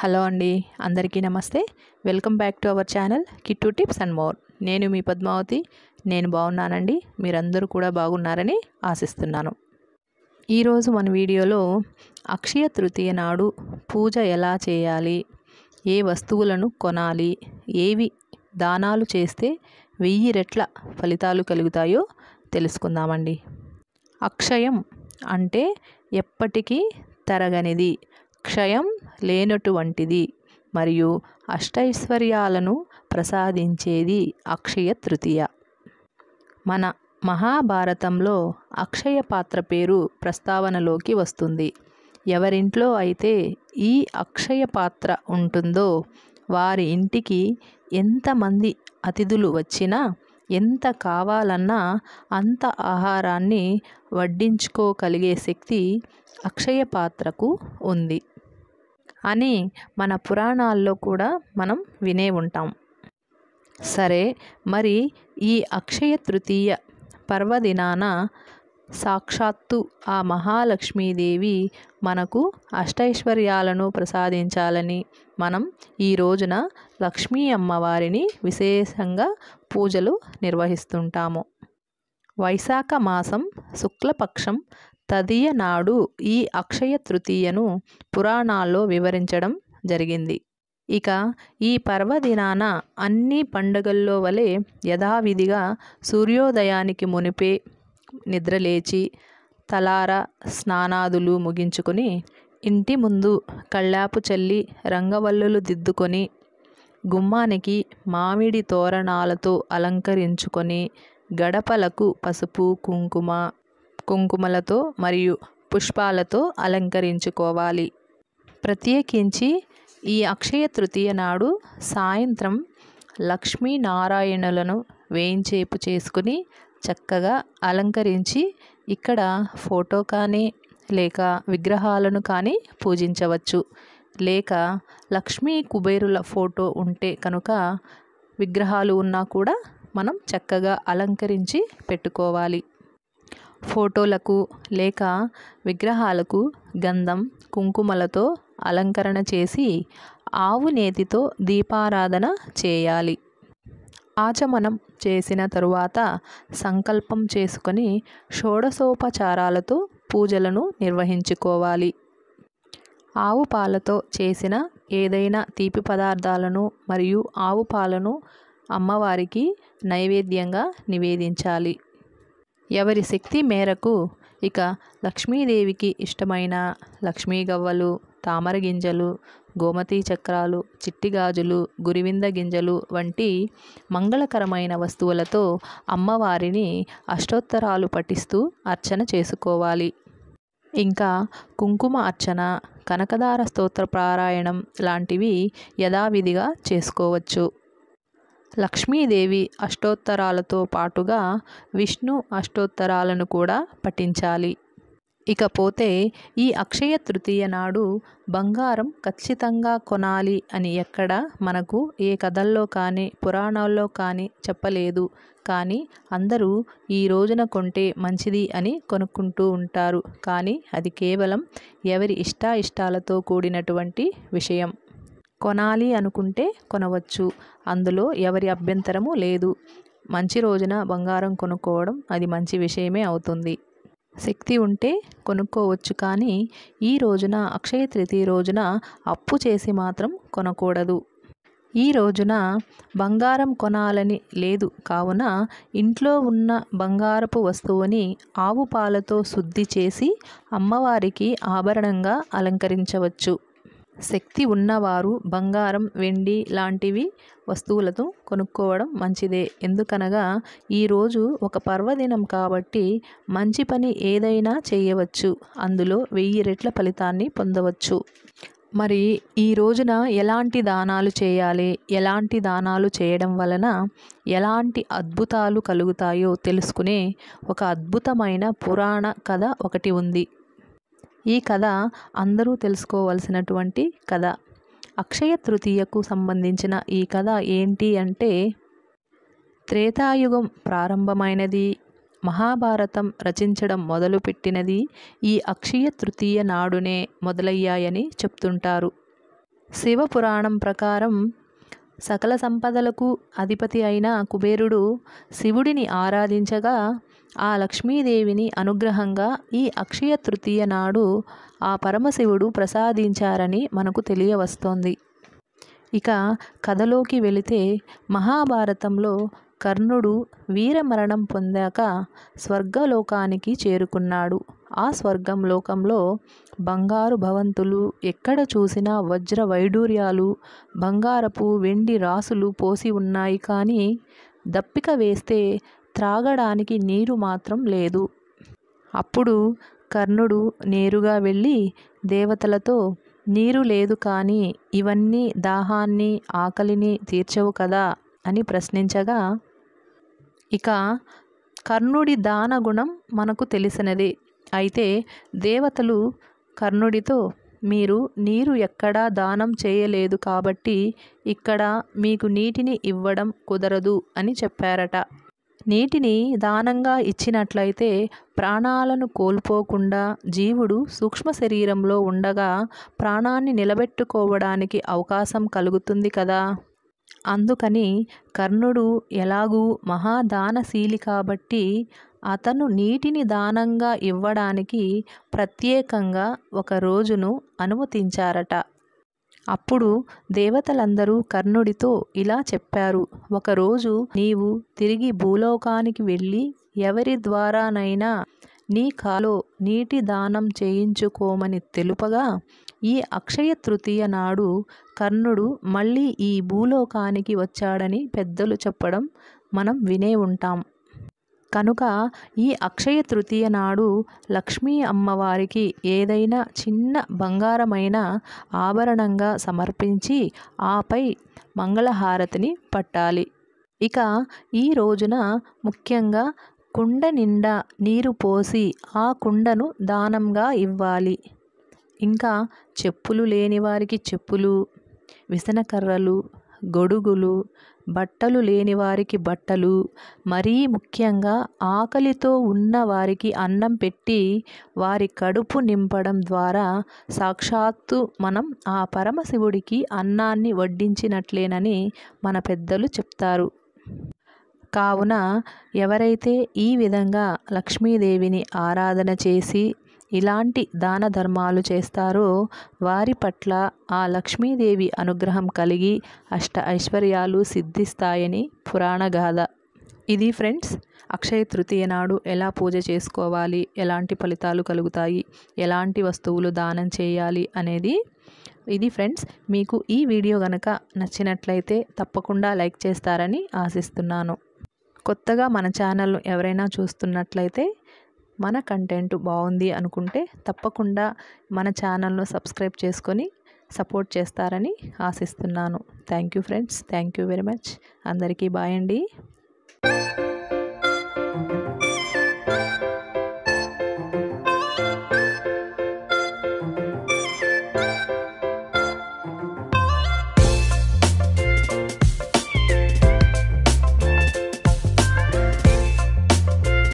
Hello అండి అందరికీ నమస్తే. Welcome back to our channel Kittu tips and more. నేను మీ పద్మావతి. నేను బాగున్నానండి. మీరందరూ కూడా బాగున్నారని ఆశిస్తున్నాను. ఈరోజు మన వీడియోలో అక్షయ తృతీయ నాడు పూజ ఎలా చేయాలి? ఏ వస్తువులను కొనాలి? ఏవి దానాలు చేస్తే వెయ్యి రెట్ల ఫలితాలు కలుగుతాయో తెలుసుకుందామండి. అక్షయం అంటే ఎప్పటికీ తరగనిది. క్షయం లేనటువంటిది మరియు అష్టైశ్వర్యాలను ప్రసాదించేది అక్షయ తృతీయ. మన మహాభారతంలో అక్షయ పాత్ర పేరు ప్రస్తావనలోకి వస్తుంది. ఎవరింట్లో అయితే ఈ అక్షయ పాత్ర ఉంటుందో వారి ఇంటికి ఎంతమంది అతిథులు వచ్చినా ఎంత కావాలన్నా అంత ఆహారాన్ని వడ్డించుకోగలిగే శక్తి అక్షయ పాత్రకు ఉంది. అని మన పురాణాల్లో కూడా మనం వినే ఉంటాం. సరే మరి ఈ అక్షయ తృతీయ పర్వదినాన సాక్షాత్తు ఆ మహాలక్ష్మీదేవి మనకు అష్టైశ్వర్యాలను ప్రసాదించాలని మనం ఈ రోజున లక్ష్మీ అమ్మవారిని విశేషంగా పూజలు నిర్వహిస్తుంటాము. వైశాఖ మాసం శుక్లపక్షం తదియ నాడు ఈ అక్షయ తృతీయను పురాణాల్లో వివరించడం జరిగింది. ఇక ఈ పర్వదినాన అన్ని పండుగల్లో వలె యథావిధిగా సూర్యోదయానికి మునిపే నిద్రలేచి తలార స్నానాదులు ముగించుకొని ఇంటి ముందు కళ్ళాపు చల్లి రంగవల్లులు దిద్దుకొని గుమ్మానికి మామిడి తోరణాలతో అలంకరించుకొని గడపలకు పసుపు కుంకుమ కుంకుమలతో మరియు పుష్పాలతో అలంకరించుకోవాలి. ప్రత్యేకించి ఈ అక్షయ తృతీయ నాడు సాయంత్రం లక్ష్మీనారాయణులను వేయించేపు చేసుకుని చక్కగా అలంకరించి ఇక్కడ ఫోటో కానీ లేక విగ్రహాలను కానీ పూజించవచ్చు. లేక లక్ష్మీ కుబేరుల ఫోటో ఉంటే కనుక విగ్రహాలు ఉన్నా కూడా మనం చక్కగా అలంకరించి పెట్టుకోవాలి. ఫోటోలకు లేక విగ్రహాలకు గంధం కుంకుమలతో అలంకరణ చేసి ఆవు నేతితో దీపారాధన చేయాలి. ఆచమనం చేసిన తరువాత సంకల్పం చేసుకొని షోడశోపచారాలతో పూజలను నిర్వహించుకోవాలి. ఆవు పాలతో చేసిన ఏదైనా తీపి పదార్థాలను మరియు ఆవు పాలను అమ్మవారికి నైవేద్యంగా నివేదించాలి. ఎవరి శక్తి మేరకు ఇక లక్ష్మీదేవికి ఇష్టమైన లక్ష్మీ గవ్వలు తామర గింజలు గోమతి చక్రాలు చిట్టి గాజులు గురివింద గింజలు వంటి మంగళకరమైన వస్తువులతో అమ్మవారిని అష్టోత్తరాలు పఠిస్తూ అర్చన చేసుకోవాలి. ఇంకా కుంకుమ అర్చన కనకదార స్తోత్ర పారాయణం లాంటివి యథావిధిగా చేసుకోవచ్చు. లక్ష్మీదేవి అష్టోత్తరాలతో పాటుగా విష్ణు అష్టోత్తరాలను కూడా పఠించాలి. ఇకపోతే ఈ అక్షయ తృతీయ నాడు బంగారం ఖచ్చితంగా కొనాలి అని ఎక్కడ మనకు ఏ కథల్లో కానీ పురాణాల్లో కానీ చెప్పలేదు. కానీ అందరూ ఈ రోజున కొంటే మంచిది అని కొనుక్కుంటూ ఉంటారు. కానీ అది కేవలం ఎవరి ఇష్టాయిష్టాలతో కూడినటువంటి విషయం. కొనాలి అనుకుంటే కొనవచ్చు. అందులో ఎవరి అభ్యంతరము లేదు. మంచి రోజున బంగారం కొనుక్కోవడం అది మంచి విషయమే అవుతుంది. శక్తి ఉంటే కొనుక్కోవచ్చు కానీ ఈ రోజున అక్షయ తృతీయ రోజున అప్పు చేసి మాత్రం కొనకూడదు. ఈ రోజున బంగారం కొనాలని లేదు కావున ఇంట్లో ఉన్న బంగారపు వస్తువుని ఆవు పాలతో శుద్ధి చేసి అమ్మవారికి ఆభరణంగా అలంకరించవచ్చు. శక్తి ఉన్నవారు బంగారం వెండి లాంటివి వస్తువులతో కొనుక్కోవడం మంచిదే. ఎందుకనగా ఈరోజు ఒక పర్వదినం కాబట్టి మంచి పని ఏదైనా చేయవచ్చు. అందులో వెయ్యి రెట్ల ఫలితాన్ని పొందవచ్చు. మరి ఈ రోజున ఎలాంటి దానాలు చేయాలి? ఎలాంటి దానాలు చేయడం వలన ఎలాంటి అద్భుతాలు కలుగుతాయో తెలుసుకునే ఒక అద్భుతమైన పురాణ కథ ఒకటి ఉంది. ఈ కథ అందరూ తెలుసుకోవలసినటువంటి కథ. అక్షయ తృతీయకు సంబంధించిన ఈ కథ ఏంటి అంటే త్రేతాయుగం ప్రారంభమైనది మహాభారతం రచించడం మొదలుపెట్టినది ఈ అక్షయ తృతీయ నాడునే మొదలయ్యాయని చెప్తుంటారు. శివపురాణం ప్రకారం సకల సంపదలకు అధిపతి అయిన కుబేరుడు శివుడిని ఆరాధించగా ఆ లక్ష్మీదేవిని అనుగ్రహంగా ఈ అక్షయ తృతీయ నాడు ఆ పరమశివుడు ప్రసాదించారని మనకు తెలియవస్తోంది. ఇక కథలోకి వెళితే మహాభారతంలో కర్ణుడు వీరమరణం పొందాక స్వర్గలోకానికి చేరుకున్నాడు. ఆ స్వర్గం లోకంలో బంగారు భవంతులు ఎక్కడ చూసినా వజ్ర వైడూర్యాలు బంగారపు వెండి రాసులు పోసి ఉన్నాయి కానీ దప్పిక వేస్తే త్రాగడానికి నీరు మాత్రం లేదు. అప్పుడు కర్ణుడు నేరుగా వెళ్ళి దేవతలతో నీరు లేదు కానీ ఇవన్నీ దాహాన్ని ఆకలిని తీర్చవు కదా అని ప్రశ్నించగా ఇక కర్ణుడి దాన గుణం మనకు తెలిసినదే. అయితే దేవతలు కర్ణుడితో మీరు నీరు ఎక్కడా దానం చేయలేదు కాబట్టి ఇక్కడ మీకు నీటిని ఇవ్వడం కుదరదు అని చెప్పారట. నీటిని దానంగా ఇచ్చినట్లయితే ప్రాణాలను కోల్పోకుండా జీవుడు సూక్ష్మ శరీరంలో ఉండగా ప్రాణాన్ని నిలబెట్టుకోవడానికి అవకాశం కలుగుతుంది కదా. అందుకని కర్ణుడు ఎలాగూ మహాదానశీలి కాబట్టి అతను నీటిని దానంగా ఇవ్వడానికి ప్రత్యేకంగా ఒక రోజును అనుమతించారట. అప్పుడు దేవతలందరూ కర్ణుడితో ఇలా చెప్పారు. ఒకరోజు నీవు తిరిగి భూలోకానికి వెళ్ళి ఎవరి ద్వారానైనా నీ కాలో నీటి దానం చేయించుకోమని తెలుపగా ఈ అక్షయ తృతీయ నాడు కర్ణుడు మళ్ళీ ఈ భూలోకానికి వచ్చాడని పెద్దలు చెప్పడం మనం వినే ఉంటాం. కనుక ఈ అక్షయ తృతీయ నాడు లక్ష్మీ అమ్మవారికి ఏదైనా చిన్న బంగారమైన ఆభరణంగా సమర్పించి ఆపై మంగళహారతిని పట్టాలి. ఇక ఈ రోజున ముఖ్యంగా కుండ నిండా నీరు పోసి ఆ కుండను దానంగా ఇవ్వాలి. ఇంకా చెప్పులు లేని వారికి చెప్పులు విసనకర్రలు గొడుగులు బట్టలు లేని వారికి బట్టలు మరీ ముఖ్యంగా ఆకలితో ఉన్న వారికి అన్నం పెట్టి వారి కడుపు నింపడం ద్వారా సాక్షాత్తు మనం ఆ పరమశివుడికి అన్నాన్ని వడ్డించినట్లేనని మన పెద్దలు చెప్తారు. కావున ఎవరైతే ఈ విధంగా లక్ష్మీదేవిని ఆరాధన చేసి ఇలాంటి దాన ధర్మాలు చేస్తారో వారి పట్ల ఆ లక్ష్మీదేవి అనుగ్రహం కలిగి అష్ట ఐశ్వర్యాలు సిద్ధిస్తాయని పురాణగాథ ఇది ఫ్రెండ్స్ అక్షయ తృతీయ నాడు ఎలా పూజ చేసుకోవాలి ఎలాంటి ఫలితాలు కలుగుతాయి ఎలాంటి వస్తువులు దానం చేయాలి అనేది ఇది ఫ్రెండ్స్ మీకు ఈ వీడియో కనుక నచ్చినట్లయితే తప్పకుండా లైక్ చేస్తారని ఆశిస్తున్నాను. కొత్తగా మన ఛానల్ ఎవరైనా చూస్తున్నట్లయితే మన కంటెంట్ బాగుంది అనుకుంటే తప్పకుండా మన ఛానల్ను సబ్స్క్రైబ్ చేసుకొని సపోర్ట్ చేస్తారని ఆశిస్తున్నాను. Thank you friends. Thank you very much. అందరికీ బాయ్ అండి.